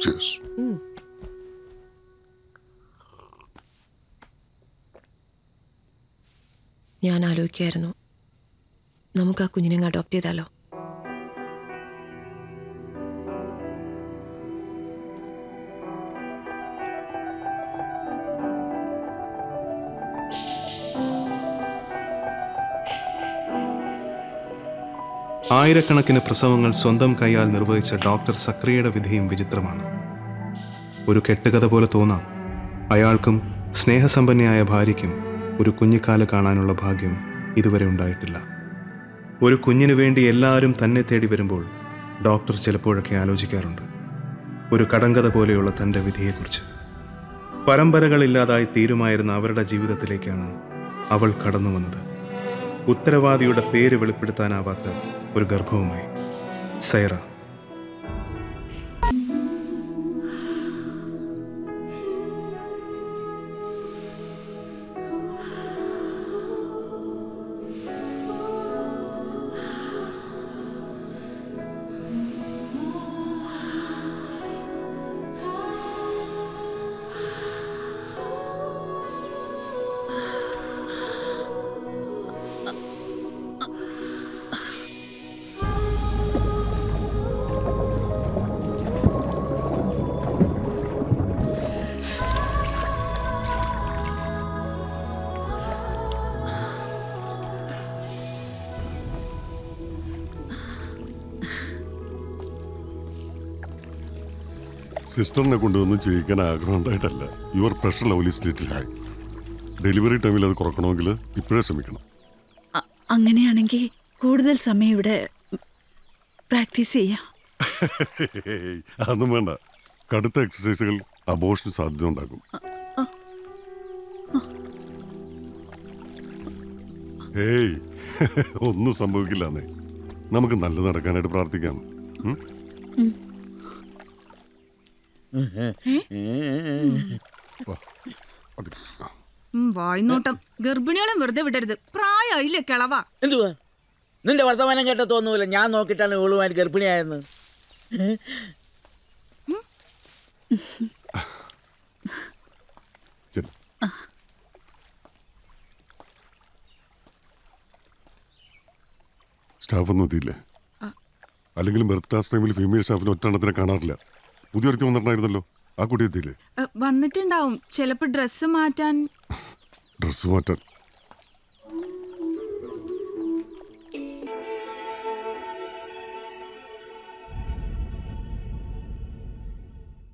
Cheers. Mm. ഞാൻ ആലോചിക്കായിരുന്നു നമുക്ക് ആ കുഞ്ഞിനെ അഡോപ്റ്റ് ചെയ്താലോ ആയിരക്കണക്കിന് പ്രസവങ്ങൾ സ്വന്തം കൈയാൽ നിർവഹിച്ച ഡോക്ടർ സക്രിയയുടെ വിധിയും വിചിത്രമാണ്. ഒരു കെട്ടുകഥ പോലെ തോന്നാം. അയാൾക്കും സ്നേഹസമ്പന്നയായ ഭാര്യയ്ക്കും ഒരു കുഞ്ഞിക്കാൽ കാണാനുള്ള ഭാഗ്യം ഇതുവരെ ഉണ്ടായിട്ടില്ല. ഒരു കുഞ്ഞിനു വേണ്ടി എല്ലാവരും തന്നെ തേടി വരുമ്പോൾ ഡോക്ടർ ചിലപ്പോഴൊക്കെ ആലോചിക്കാറുണ്ട്. ഒരു കടങ്കഥ പോലെയുള്ള തന്റെ വിധിയെക്കുറിച്ച്. പരമ്പരകളില്ലാതായി തീരുമായിരുന്ന അവരുടെ ജീവിതത്തിലേക്കാണ് അവൾ കടന്നു വന്നത് ഉത്തരവാദിയുടെ പേര് വെളിപ്പെടുത്താനാവാത്ത ഒരു ഗർഭവുമായി. സൈറ. സിസ്റ്ററിനെ കൊണ്ടുവന്ന് ചെയ്യിക്കാൻ ആഗ്രഹം ഉണ്ടായിട്ടല്ല. Your pressure level is little high delivery ടൈമിൽ അത് കുറക്കണമെങ്കിൽ ഇപ്പോഴേ ശ്രമിക്കണം. അങ്ങനെയാണെങ്കിൽ കൂടുതൽ സമയം ഇവിടെ പ്രാക്ടീസ് ചെയ്യാം. അതൊന്നും വേണ്ട. കടുത്ത എക്സസൈസുകൾ അബോഷന് സാധ്യത ഉണ്ടാക്കും. ഏയ് ഒന്നും സംഭവിക്കില്ലെന്നേ നമുക്ക് നല്ലത് നടക്കാനായിട്ട് പ്രാർത്ഥിക്കാം. വായ്നോട്ടം. ഗർഭിണികളും വെറുതെ വിടരുത്. പ്രായമായില്ലേ കിളവാ. എന്തുവാ? നിന്റെ വർത്തമാനം കേട്ട തോന്നൂല ഞാൻ നോക്കിയിട്ടാണ് ഇവളുമായി ഗർഭിണിയായെന്ന്. സ്റ്റാഫ് ഒന്നും എത്തിയില്ലേ? അല്ലെങ്കിലും ബർത്ത് ക്ലാസ് ടൈമിൽ ഫീമെയിൽ സ്റ്റാഫിന് ഒറ്റെണ്ണത്തിനെ കാണാറില്ല. പുതിയ ഒരുത്തി വന്നിട്ടുണ്ടായിരുന്നല്ലോ. ആ കുട്ടി എത്തിയില്ലേ? വന്നിട്ടുണ്ടാവും. ചിലപ്പോ ഡ്രസ്സ് മാറ്റാൻ. ഡ്രസ്സ് മാറ്റാൻ.